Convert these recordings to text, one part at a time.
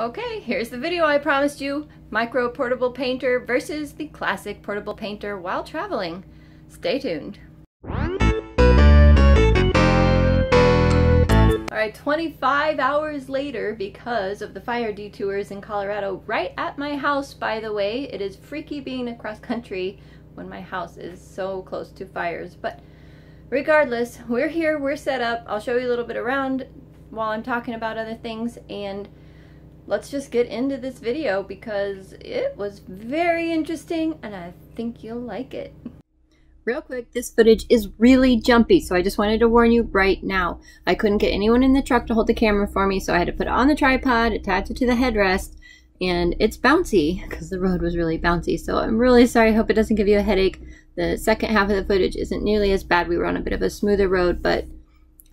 Okay, here's the video I promised you. Micro Portable Painter versus the classic portable painter while traveling. Stay tuned. Alright, 25 hours later because of the fire detours in Colorado, right at my house by the way. It is freaky being across country when my house is so close to fires. But regardless, we're here, we're set up. I'll show you a little bit around while I'm talking about other things and let's just get into this video because it was very interesting and I think you'll like it. Real quick, this footage is really jumpy, so I just wanted to warn you right now. I couldn't get anyone in the truck to hold the camera for me, so I had to put it on the tripod, attach it to the headrest, and it's bouncy because the road was really bouncy. So I'm really sorry. I hope it doesn't give you a headache. The second half of the footage isn't nearly as bad. We were on a bit of a smoother road, but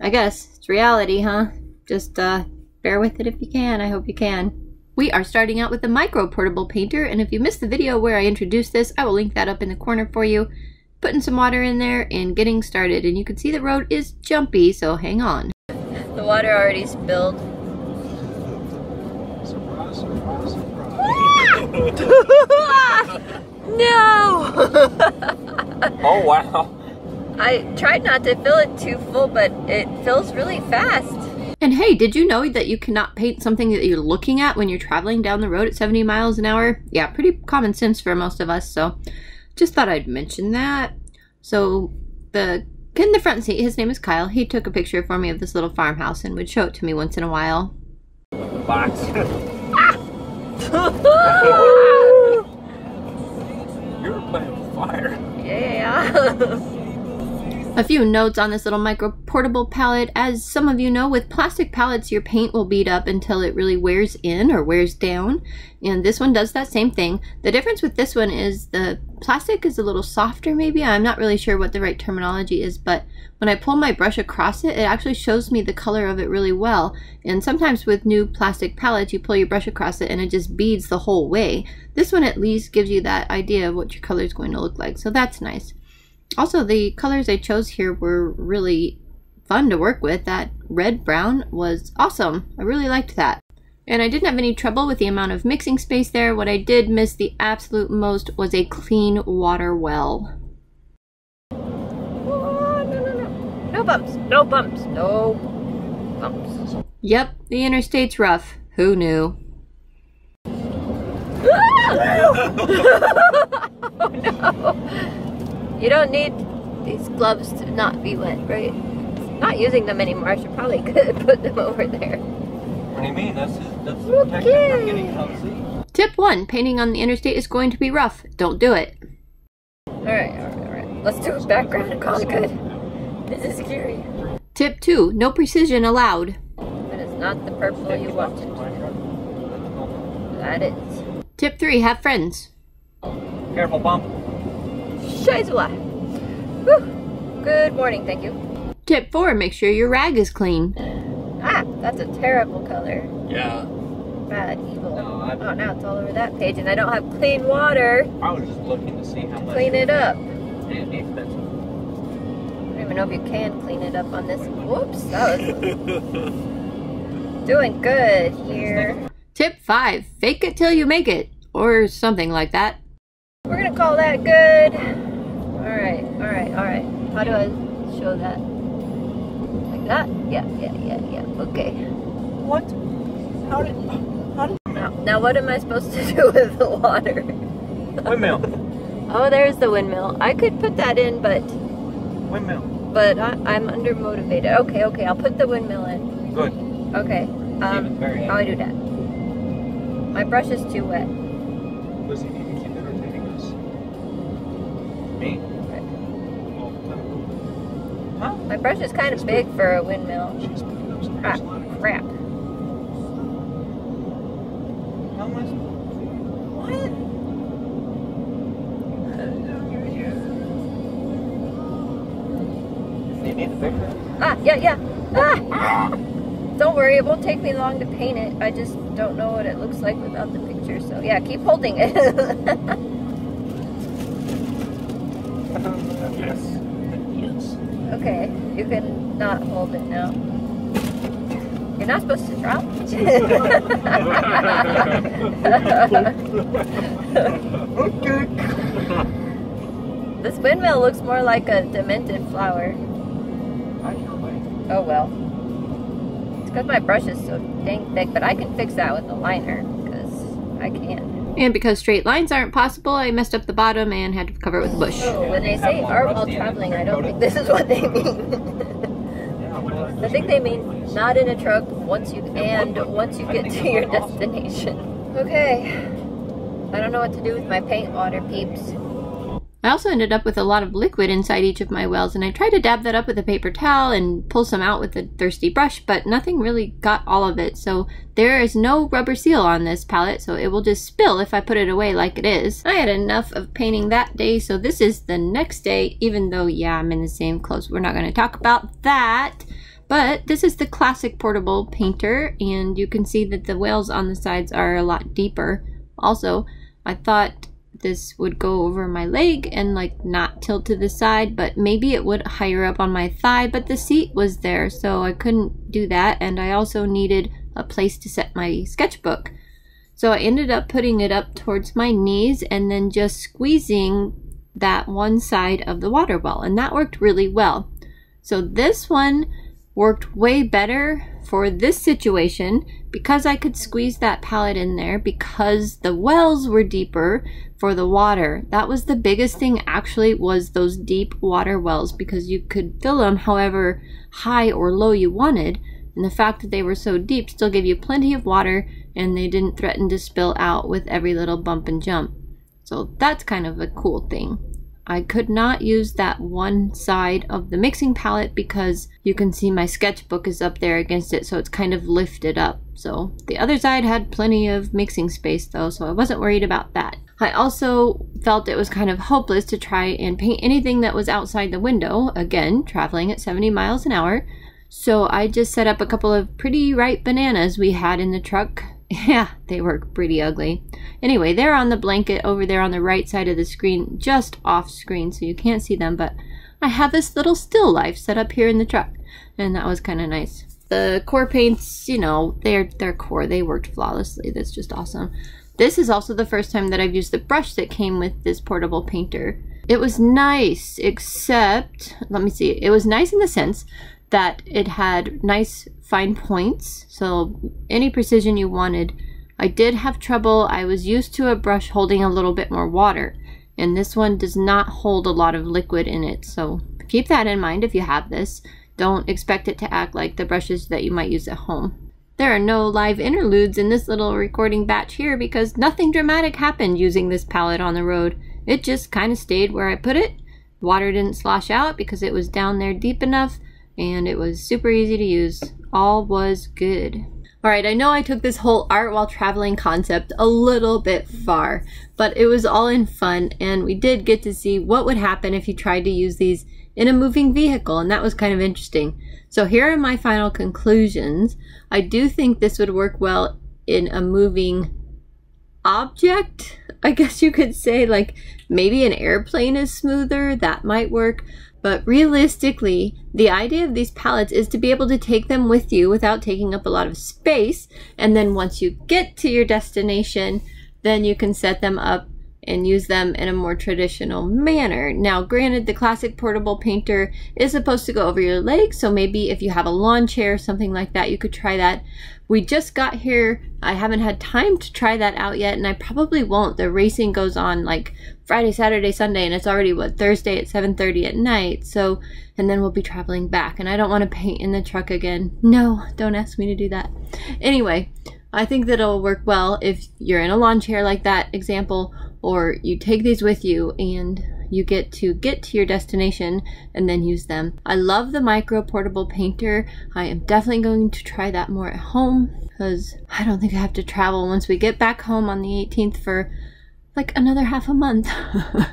I guess it's reality, huh? Just uh, bear with it if you can. I hope you can. We are starting out with the Micro Portable Painter, and if you missed the video where I introduced this, I will link that up in the corner for you. Putting some water in there and getting started, and you can see the road is jumpy, so hang on. The water already spilled. Surprise, surprise, surprise. no! oh, wow. I tried not to fill it too full, but it fills really fast. And hey, did you know that you cannot paint something that you're looking at when you're traveling down the road at 70 miles an hour? Yeah, pretty common sense for most of us, so just thought I'd mention that. So the kid in the front seat, his name is Kyle, he took a picture for me of this little farmhouse and would show it to me once in a while. Box. You're playing with fire. Yeah. A few notes on this little micro portable palette. As some of you know, with plastic palettes, your paint will bead up until it really wears in or wears down. And this one does that same thing. The difference with this one is the plastic is a little softer maybe. I'm not really sure what the right terminology is, but when I pull my brush across it, it actually shows me the color of it really well. And sometimes with new plastic palettes, you pull your brush across it and it just beads the whole way. This one at least gives you that idea of what your color is going to look like. So that's nice. Also, the colors I chose here were really fun to work with. That red brown was awesome. I really liked that. And I didn't have any trouble with the amount of mixing space there. What I did miss the absolute most was a clean water well. Oh, no, no, no. No bumps, no bumps, no bumps. Yep, the interstate's rough. Who knew? Ah! oh no! You don't need these gloves to not be wet, right? Not using them anymore. I should probably put them over there. What do you mean? That's that's Okay. getting out to sea. Tip one: Painting on the interstate is going to be rough. Don't do it. All right, all right, all right. Let's do a background and call good. This is scary. Tip two: No precision allowed. That is not the purple you wanted. That is. Tip three: Have friends. Careful, bump. Scheisse. Whew. Good morning, thank you. Tip four, make sure your rag is clean. Ah, that's a terrible color. Yeah. Bad, evil. No, I- oh, now it's all over that page, and I don't have clean water I was just looking to see how to much. clean it up. It needs that. I don't even know if you can clean it up on this. Whoops, that was doing good here. Tip five, fake it till you make it, or something like that. We're gonna call that good. Alright, alright, alright. How do I show that? Like that? Yeah, yeah, yeah, yeah. Okay. What? How did? How did? Now, now what am I supposed to do with the water? Windmill. Oh, there's the windmill. I could put that in, but Windmill. but I, I'm under motivated. Okay, okay, I'll put the windmill in. Good. Okay. Um, very how do I do that? My brush is too wet. Was he need to keep entertaining us? Me? Huh? My brush is kind of big for a windmill. She's picking up some Crap, crap. crap. What? You need the picture? Ah, yeah, yeah. Ah! Don't worry, it won't take me long to paint it. I just don't know what it looks like without the picture. So yeah, keep holding it. okay, you can not hold it now. You're not supposed to drop. okay. this windmill looks more like a demented flower. Oh well. It's because my brush is so dang thick, but I can fix that with a liner, because I can. And because straight lines aren't possible, I messed up the bottom and had to cover it with a bush. Oh, when they say art while traveling, I don't think this is what they mean. I think they mean not in a truck once you and once you get to your destination. Okay. I don't know what to do with my paint water peeps. I also ended up with a lot of liquid inside each of my wells, and I tried to dab that up with a paper towel and pull some out with a thirsty brush, but nothing really got all of it. So there is no rubber seal on this palette, so it will just spill if I put it away like it is. I had enough of painting that day, so this is the next day, even though, yeah, I'm in the same clothes. We're not going to talk about that. But this is the classic portable painter, and you can see that the whales on the sides are a lot deeper. Also, I thought this would go over my leg and like not tilt to the side, but maybe it would higher up on my thigh, but the seat was there, so I couldn't do that, and I also needed a place to set my sketchbook. So I ended up putting it up towards my knees and then just squeezing that one side of the water well, and that worked really well. So this one worked way better for this situation because I could squeeze that palette in there because the wells were deeper for the water. That was the biggest thing actually was those deep water wells because you could fill them however high or low you wanted and the fact that they were so deep still gave you plenty of water and they didn't threaten to spill out with every little bump and jump. So that's kind of a cool thing. I could not use that one side of the mixing palette because you can see my sketchbook is up there against it, so it's kind of lifted up. So the other side had plenty of mixing space though, so I wasn't worried about that. I also felt it was kind of hopeless to try and paint anything that was outside the window, again, traveling at 70 miles an hour. So I just set up a couple of pretty ripe bananas we had in the truck yeah, they were pretty ugly. Anyway, they're on the blanket over there on the right side of the screen, just off screen, so you can't see them, but I have this little still life set up here in the truck, and that was kind of nice. The QoR paints, you know, they're, they're QoR. They worked flawlessly. That's just awesome. This is also the first time that I've used the brush that came with this portable painter. It was nice, except, let me see, it was nice in the sense that it had nice fine points, so any precision you wanted. I did have trouble. I was used to a brush holding a little bit more water, and this one does not hold a lot of liquid in it, so keep that in mind if you have this. Don't expect it to act like the brushes that you might use at home. There are no live interludes in this little recording batch here because nothing dramatic happened using this palette on the road. It just kind of stayed where I put it. Water didn't slosh out because it was down there deep enough and it was super easy to use. All was good. Alright, I know I took this whole art while traveling concept a little bit far, but it was all in fun and we did get to see what would happen if you tried to use these in a moving vehicle and that was kind of interesting. So here are my final conclusions. I do think this would work well in a moving object, I guess you could say, like maybe an airplane is smoother, that might work. But realistically, the idea of these palettes is to be able to take them with you without taking up a lot of space. And then once you get to your destination, then you can set them up and use them in a more traditional manner. Now, granted, the classic portable painter is supposed to go over your legs, so maybe if you have a lawn chair or something like that, you could try that. We just got here. I haven't had time to try that out yet, and I probably won't. The racing goes on like Friday, Saturday, Sunday, and it's already what Thursday at 7:30 at night. So, and then we'll be traveling back, and I don't want to paint in the truck again. No, don't ask me to do that. Anyway, I think that it'll work well if you're in a lawn chair like that example, or you take these with you and you get to get to your destination and then use them. I love the micro portable painter. I am definitely going to try that more at home because I don't think I have to travel once we get back home on the 18th for like another half a month.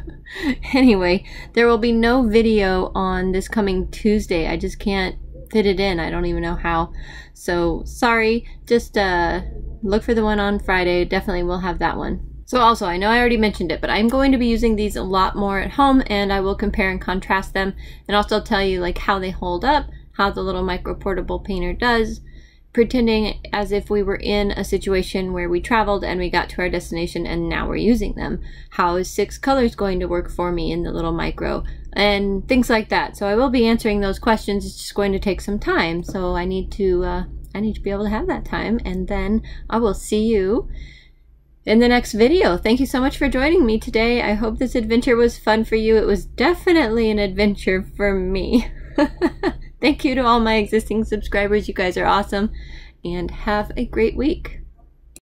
anyway, there will be no video on this coming Tuesday. I just can't fit it in. I don't even know how. So sorry. Just uh, look for the one on Friday. Definitely will have that one. So also, I know I already mentioned it, but I'm going to be using these a lot more at home and I will compare and contrast them and also tell you like how they hold up, how the little micro portable painter does. pretending as if we were in a situation where we traveled and we got to our destination and now we're using them. How is six colors going to work for me in the little micro? And things like that. So I will be answering those questions. It's just going to take some time. So I need to uh, I need to be able to have that time. And then I will see you in the next video. Thank you so much for joining me today. I hope this adventure was fun for you. It was definitely an adventure for me. Thank you to all my existing subscribers. You guys are awesome. And have a great week.